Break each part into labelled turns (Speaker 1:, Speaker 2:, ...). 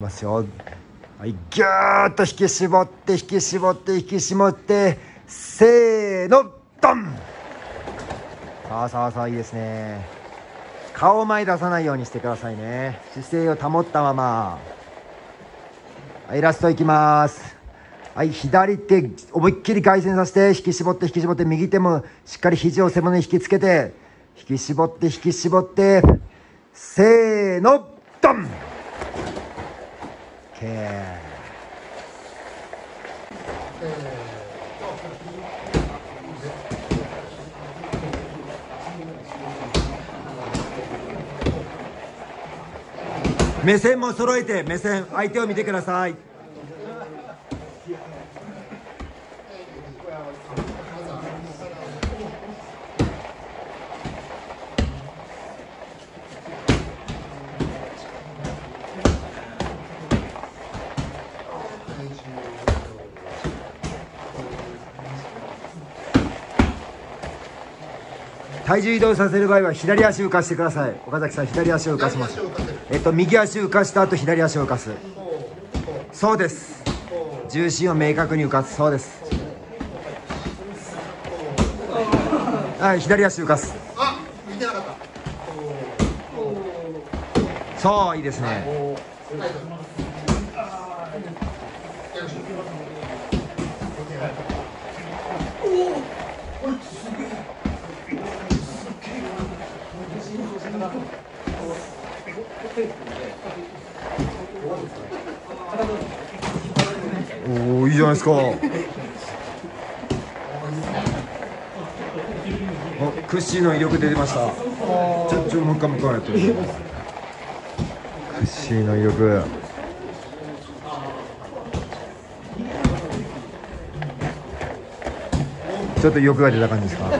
Speaker 1: ますよ。はいギューッと引き絞って引き絞って引き絞ってせーのドン！さあさあさあいいですね。顔前出さないようにしてくださいね。姿勢を保ったまま。はいラストいきます。はい左手思いっきり外旋させて引き絞って引き絞って右手もしっかり肘を背骨に引きつけて引き絞って引き絞ってせーのドン！OK 目線も揃えて目線相手を見てください。体重移動させる場合は左足を浮かしてください。岡崎さん左足を浮かします。えっと右足を浮かした後左足を浮かす。そうです。重心を明確に浮かす。そうです。はい左足浮かす。
Speaker 2: あ見てなかった。
Speaker 1: そういいですねおおいいじゃないですか。お屈指の威力出てました。ちょちょもう一回もう一回やって。みて屈指の威力。ちょっと欲が出た感じですか。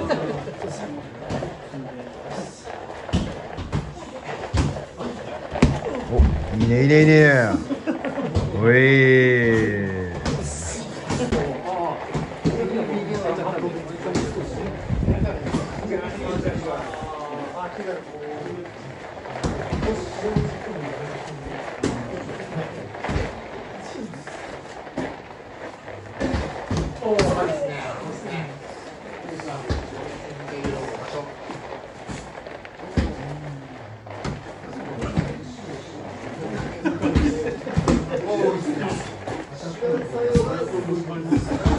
Speaker 1: おいいねいいねいいね。おい dos bandidos.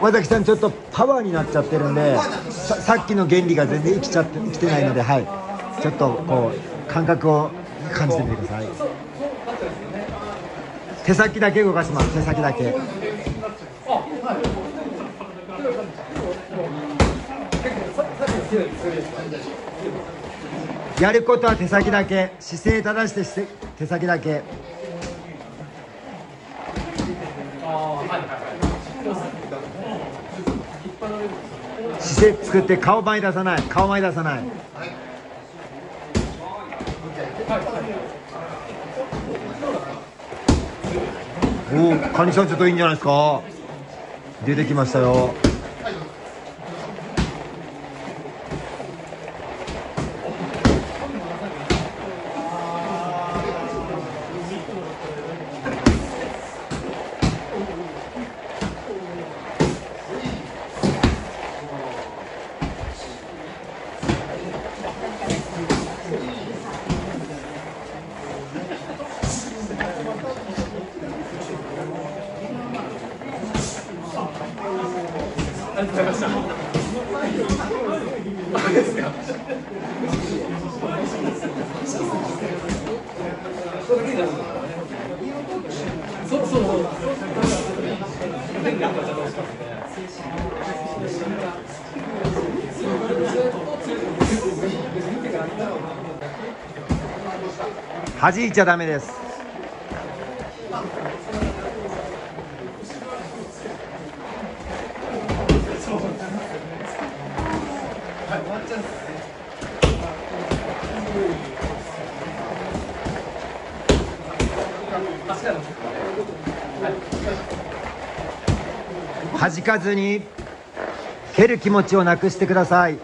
Speaker 1: 和崎さんちょっとパワーになっちゃってるんでささっきの原理が全然生きちゃって生きてないのではい。ちょっとこう感覚を感じてみてください。手先だけ動かします。手先だけ。やることは手先だけ姿勢正して手先だけ。姿勢作って顔前出さない顔前出さない。おおカニさんちょっといいんじゃないですか？出てきましたよ。
Speaker 2: りがとうございましたそうそうそう
Speaker 1: 弾いちゃダメです。弾かずに蹴る気持ちをなくしてください。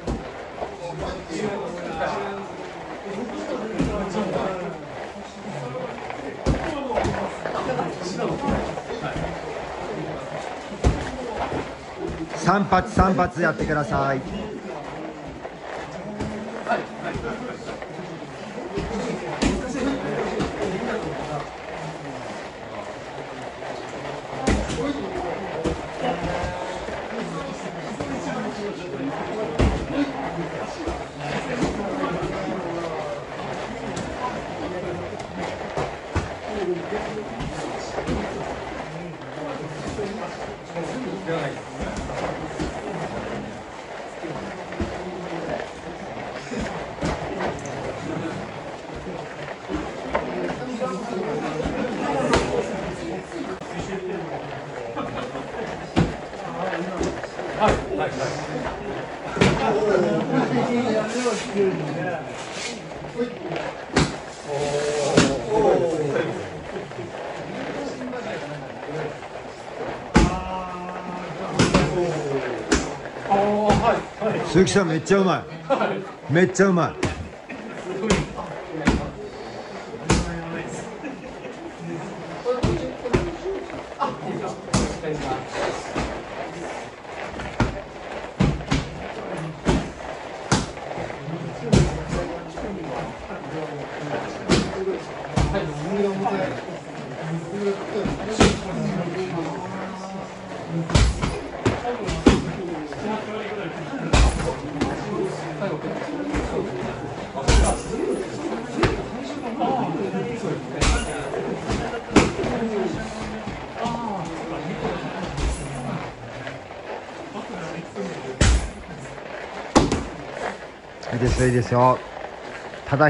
Speaker 1: 3発3発やってください。い鈴木さんめっちゃうまい。めっちゃうまい。いいですよいいですよ。ただ